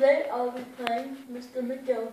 Today I'll be playing Mr. McGill.